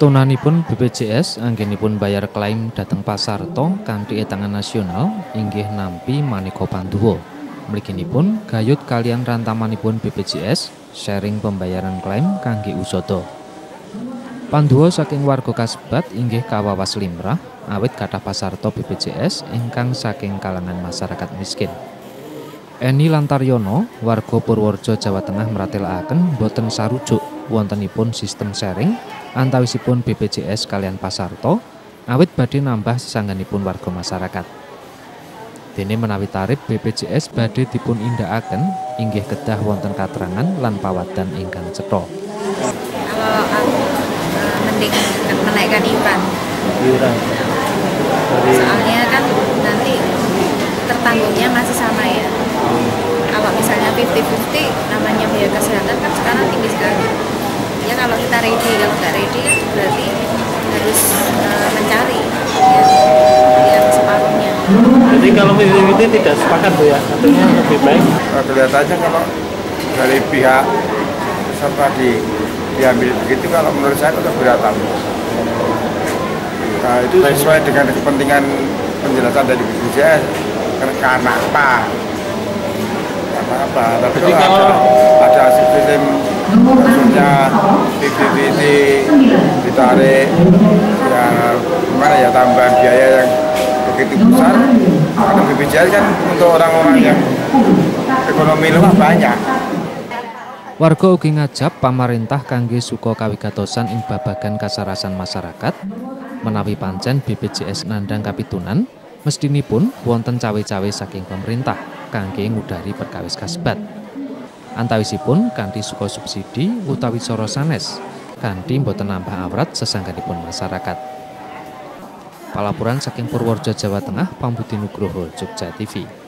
Tunanipun BPJS anggenipun bayar klaim dateng Pasarto kanthi etangan nasional inggih nampi maneka panduwa. Mliginipun gayut kalian rantamanipun BPJS sharing pembayaran klaim kangge usada. Panduwa saking warga kasebat inggih kawawas limrah awit kathah pasarto BPJS ingkang saking kalangan masyarakat miskin. Eni Lantaryono, warga Purworejo Jawa Tengah meratelaken boten sarujuk wontenipun sistem sharing antawisipun BPJS kalian Pasarto awit badhe nambah sesangganipun warga masyarakat. Dene menawi tarif BPJS badhe dipun indakaken inggih kedah wonten katerangan lan pawadan ingkang cetha. Kalau aku uh, mending menaikkan iuran. Iuran. Soalnya kan nanti tertanggungnya masih Jadi kalau itu tidak sepakat bu ya, artinya lebih baik. Nah, kelihatannya kalau dari pihak serta di diambil begitu kalau menurut saya itu keberatan. Nah, itu sesuai dengan kepentingan penjelasan dari BPJS karena apa? Karena apa? Tapi kalau kalau- ada, ada sistem maksudnya PBBT ditarik ya gimana ya tambahan biaya begitu besar karena BPJS kan untuk orang-orang yang ekonomi lemah banyak Warga ugi ngajab pamarintah kangge suka kawigatosan ing babagan kasarasan masyarakat menawi pancen BPJS nandang kapitunan mestinipun wonten cawe-cawe saking pemerintah kangge ngudari perkawis kasbat. Antawisipun kanthi suka subsidi utawi cara sanes kanthi boten nambah awrat sesangganipun masyarakat. Palapuran saking Purworejo Jawa Tengah Pambudi Nugroho Jogja TV.